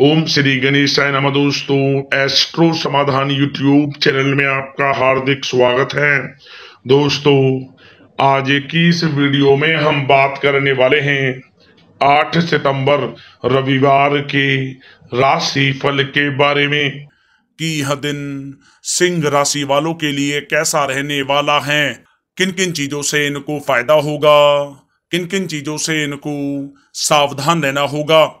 ओम श्री गणेशाय नमः दोस्तों, एस्ट्रो समाधान यूट्यूब चैनल में आपका हार्दिक स्वागत है। दोस्तों, आज की इस वीडियो में हम बात करने वाले हैं 8 सितंबर रविवार के राशि फल के बारे में। कि यह दिन सिंह राशि वालों के लिए कैसा रहने वाला है? किन किन चीज़ों से इनको फ़ायदा होगा? किन किन चीज़ों से इनको सावधान रहना होगा?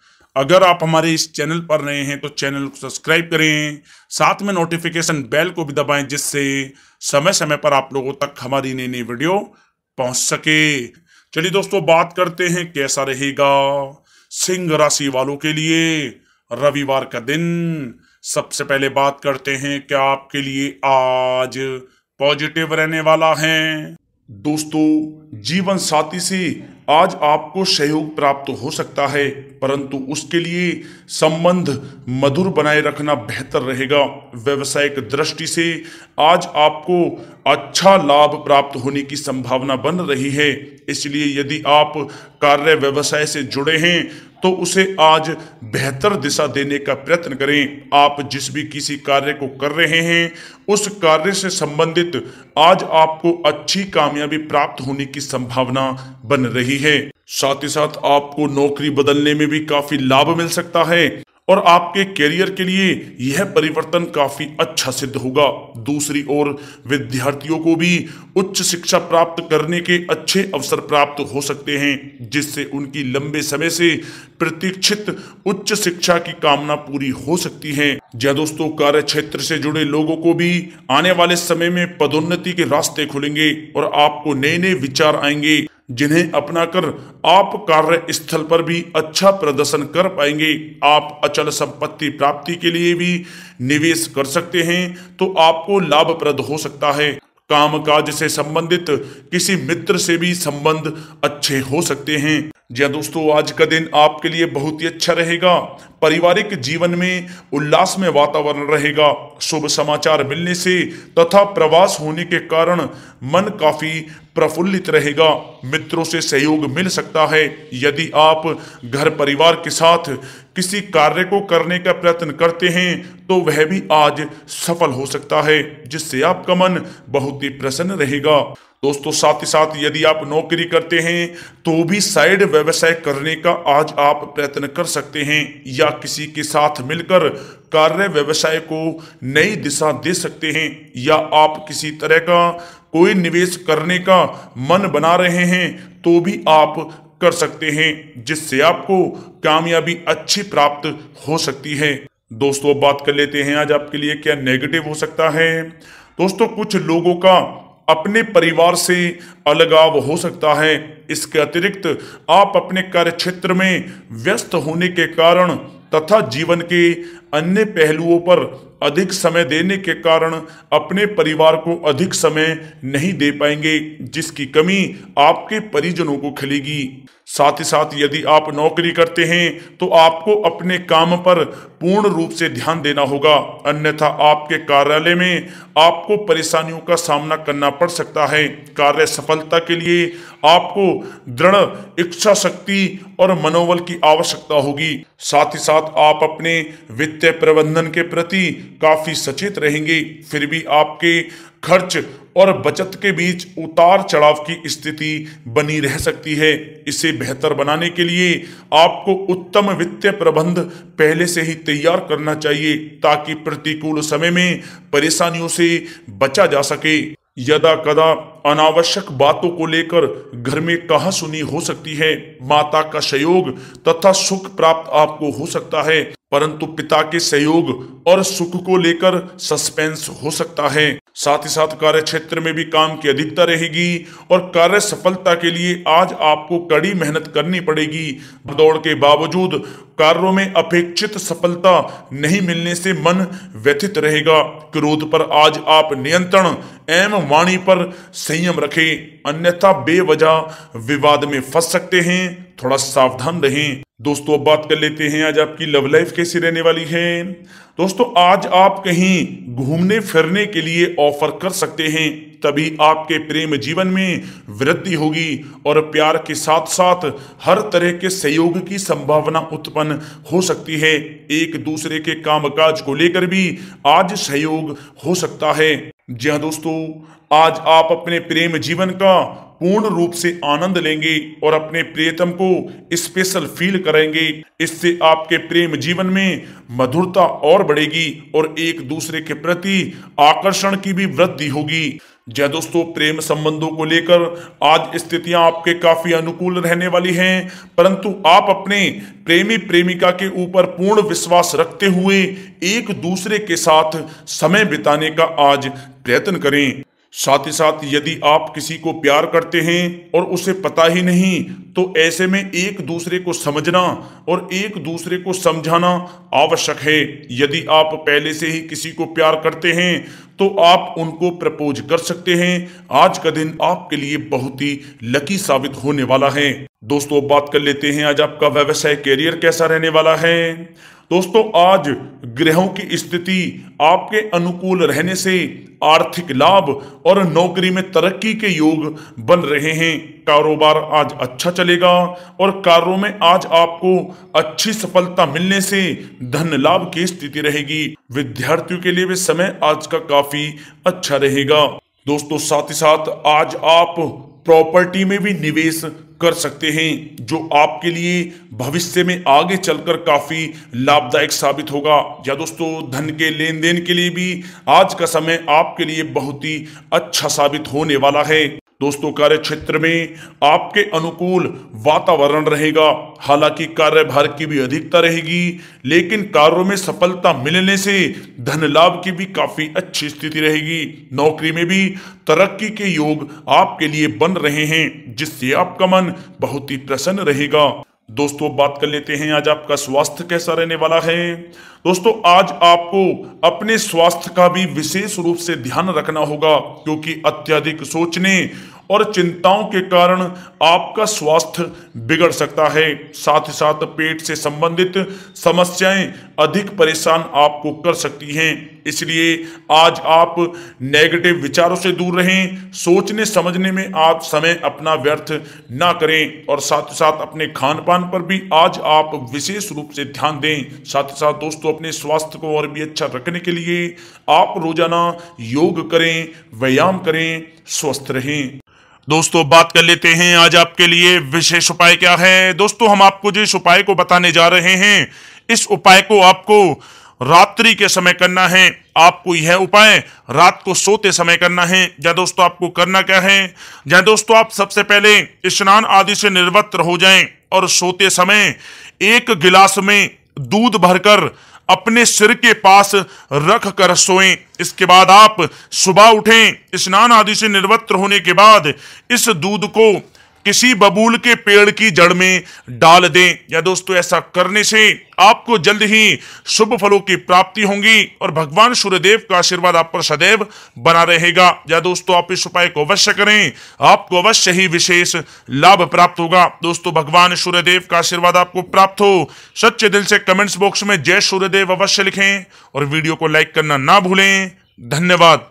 अगर आप हमारे इस चैनल पर नए हैं तो चैनल को सब्सक्राइब करें, साथ में नोटिफिकेशन बेल को भी दबाएँ, जिससे समय समय पर आप लोगों तक हमारी नई नई वीडियो पहुँच सके। चलिए दोस्तों, बात करते हैं, कैसा रहेगा सिंह राशि वालों के लिए रविवार का दिन। सबसे पहले बात करते हैं, क्या आपके लिए आज पॉजिटिव रहने वाला है? दोस्तों, जीवन साथी से आज आपको सहयोग प्राप्त हो सकता है, परंतु उसके लिए संबंध मधुर बनाए रखना बेहतर रहेगा। व्यवसायिक दृष्टि से आज आपको अच्छा लाभ प्राप्त होने की संभावना बन रही है। इसलिए यदि आप कार्य व्यवसाय से जुड़े हैं तो उसे आज बेहतर दिशा देने का प्रयत्न करें। आप जिस भी किसी कार्य को कर रहे हैं, उस कार्य से संबंधित आज आपको अच्छी कामयाबी प्राप्त होने की संभावना बन रही है। साथ ही साथ आपको नौकरी बदलने में भी काफ़ी लाभ मिल सकता है। और आपके करियर के लिए यह परिवर्तन काफ़ी अच्छा सिद्ध होगा। दूसरी ओर, विद्यार्थियों को भी उच्च शिक्षा प्राप्त करने के अच्छे अवसर प्राप्त हो सकते हैं, जिससे उनकी लंबे समय से प्रतीक्षित उच्च शिक्षा की कामना पूरी हो सकती है। जय दोस्तों, कार्य क्षेत्र से जुड़े लोगों को भी आने वाले समय में पदोन्नति के रास्ते खुलेंगे और आपको नए नए विचार आएँगे। जिन्हें अपनाकर आप कार्य स्थल पर भी अच्छा प्रदर्शन कर पाएँगे। आप अचल संपत्ति प्राप्ति के लिए भी निवेश कर सकते हैं तो आपको लाभप्रद हो सकता है। कामकाज से संबंधित किसी मित्र से भी संबंध अच्छे हो सकते हैं। जी दोस्तों, आज का दिन आपके लिए बहुत ही अच्छा रहेगा। पारिवारिक जीवन में उल्लास में वातावरण रहेगा। शुभ समाचार मिलने से तथा प्रवास होने के कारण मन काफ़ी प्रफुल्लित रहेगा। मित्रों से सहयोग मिल सकता है। यदि आप घर परिवार के साथ किसी कार्य को करने का प्रयत्न करते हैं तो वह भी आज सफल हो सकता है, जिससे आपका मन बहुत ही प्रसन्न रहेगा। दोस्तों, साथ ही साथ यदि आप नौकरी करते हैं तो भी साइड व्यवसाय करने का आज आप प्रयत्न कर सकते हैं या किसी के साथ मिलकर कार्य व्यवसाय को नई दिशा दे सकते हैं या आप किसी तरह का कोई निवेश करने का मन बना रहे हैं तो भी आप कर सकते हैं, जिससे आपको कामयाबी अच्छी प्राप्त हो सकती है। दोस्तों बात कर लेते हैं आज आपके लिए क्या नेगेटिव हो सकता है। दोस्तों, कुछ लोगों का अपने परिवार से अलगाव हो सकता है। इसके अतिरिक्त आप अपने कार्य क्षेत्र में व्यस्त होने के कारण तथा जीवन के अन्य पहलुओं पर अधिक समय देने के कारण अपने परिवार को अधिक समय नहीं दे पाएँगे, जिसकी कमी आपके परिजनों को खिलेगी। साथ ही साथ यदि आप नौकरी करते हैं तो आपको अपने काम पर पूर्ण रूप से ध्यान देना होगा। अन्यथा आपके कार्यालय में आपको परेशानियों का सामना करना पड़ सकता है। कार्य सफलता के लिए आपको दृढ़ इच्छा शक्ति और मनोबल की आवश्यकता होगी। साथ ही साथ आप अपने वित्तीय प्रबंधन के प्रति काफ़ी सचेत रहेंगे। फिर भी आपके खर्च और बचत के बीच उतार चढ़ाव की स्थिति बनी रह सकती है। इसे बेहतर बनाने के लिए आपको उत्तम वित्तीय प्रबंध पहले से ही तैयार करना चाहिए, ताकि प्रतिकूल समय में परेशानियों से बचा जा सके। यदा कदा अनावश्यक बातों को लेकर घर में कहा सुनी हो सकती है। माता का सहयोग तथा सुख प्राप्त आपको हो सकता है। परंतु पिता के सहयोग और सुख को लेकर सस्पेंस हो सकता है। साथ ही साथ कार्य क्षेत्र में भी काम की अधिकता रहेगी और कार्य सफलता के लिए आज आपको कड़ी मेहनत करनी पड़ेगी। दौड़ के बावजूद कार्यों में अपेक्षित सफलता नहीं मिलने से मन व्यथित रहेगा। क्रोध पर आज आप नियंत्रण एवं वाणी पर संयम रखें। अन्यथा बेवजह विवाद में फंस सकते हैं, थोड़ा सावधान रहें। दोस्तों, अब बात कर लेते हैं, आज आपकी लव लाइफ कैसी रहने वाली है। दोस्तों, आज आप कहीं घूमने फिरने के लिए ऑफ़र कर सकते हैं। तभी आपके प्रेम जीवन में वृद्धि होगी और प्यार के साथ साथ हर तरह के सहयोग की संभावना उत्पन्न हो सकती है। एक दूसरे के कामकाज को लेकर भी आज सहयोग हो सकता है। जी हाँ दोस्तों, आज आप अपने प्रेम जीवन का पूर्ण रूप से आनंद लेंगे और अपने प्रियतम को स्पेशल फील करेंगे। इससे आपके प्रेम जीवन में मधुरता और बढ़ेगी और एक दूसरे के प्रति आकर्षण की भी वृद्धि होगी। जय दोस्तों, प्रेम संबंधों को लेकर आज स्थितियाँ आपके काफ़ी अनुकूल रहने वाली हैं, परंतु आप अपने प्रेमी प्रेमिका के ऊपर पूर्ण विश्वास रखते हुए एक दूसरे के साथ समय बिताने का आज प्रयत्न करें। साथ ही साथ यदि आप किसी को प्यार करते हैं और उसे पता ही नहीं तो ऐसे में एक दूसरे को समझना और एक दूसरे को समझाना आवश्यक है। यदि आप पहले से ही किसी को प्यार करते हैं तो आप उनको प्रपोज कर सकते हैं। आज का दिन आपके लिए बहुत ही लकी साबित होने वाला है। दोस्तों बात कर लेते हैं, आज आपका व्यवसाय कैरियर कैसा रहने वाला है? दोस्तों, आज ग्रहों की स्थिति आपके अनुकूल रहने से आर्थिक लाभ और नौकरी में तरक्की के योग बन रहे हैं। कारोबार आज अच्छा चलेगा और कार्यों में आज आपको अच्छी सफलता मिलने से धन लाभ की स्थिति रहेगी। विद्यार्थियों के लिए भी समय आज का काफ़ी अच्छा रहेगा। दोस्तों, साथ ही साथ आज आप प्रॉपर्टी में भी निवेश कर सकते हैं, जो आपके लिए भविष्य में आगे चलकर काफ़ी लाभदायक साबित होगा। या दोस्तों, धन के लेन देन के लिए भी आज का समय आपके लिए बहुत ही अच्छा साबित होने वाला है। दोस्तों कार्य क्षेत्र में आपके अनुकूल वातावरण रहेगा। हालाँकि कार्यभार की भी अधिकता रहेगी, लेकिन कार्यों में सफलता मिलने से धन लाभ की भी काफ़ी अच्छी स्थिति रहेगी। नौकरी में भी तरक्की के योग आपके लिए बन रहे हैं, जिससे आपका मन बहुत ही प्रसन्न रहेगा। दोस्तों बात कर लेते हैं, आज आपका स्वास्थ्य कैसा रहने वाला है। दोस्तों, आज आपको अपने स्वास्थ्य का भी विशेष रूप से ध्यान रखना होगा, क्योंकि अत्यधिक सोचने और चिंताओं के कारण आपका स्वास्थ्य बिगड़ सकता है। साथ ही साथ पेट से संबंधित समस्याएँ अधिक परेशान आपको कर सकती हैं। इसलिए आज आप नेगेटिव विचारों से दूर रहें, सोचने समझने में आप समय अपना व्यर्थ ना करें और साथ ही साथ अपने खान पान पर भी आज आप विशेष रूप से ध्यान दें। साथ ही साथ दोस्तों, अपने स्वास्थ्य को और भी अच्छा रखने के लिए आप रोज़ाना योग करें, व्यायाम करें, स्वस्थ रहें। दोस्तों, बात कर लेते हैं आज आपके लिए विशेष उपाय क्या है। दोस्तों, हम आपको जिस उपाय को बताने जा रहे हैं, इस उपाय को आपको रात्रि के समय करना है। आपको यह उपाय रात को सोते समय करना है। या दोस्तों, आपको करना क्या है? या दोस्तों, आप सबसे पहले स्नान आदि से निर्वत्र हो जाएँ और सोते समय एक गिलास में दूध भरकर अपने सिर के पास रख कर सोएँ। इसके बाद आप सुबह उठें। स्नान आदि से निर्वत्र होने के बाद इस दूध को किसी बबूल के पेड़ की जड़ में डाल दें। या दोस्तों, ऐसा करने से आपको जल्द ही शुभ फलों की प्राप्ति होगी और भगवान सूर्यदेव का आशीर्वाद आप पर सदैव बना रहेगा। या दोस्तों, आप इस उपाय को अवश्य करें। आपको अवश्य ही विशेष लाभ प्राप्त होगा। दोस्तों, भगवान सूर्यदेव का आशीर्वाद आपको प्राप्त हो। सच्चे दिल से कमेंट्स बॉक्स में जय सूर्यदेव अवश्य लिखें और वीडियो को लाइक करना ना भूलें। धन्यवाद।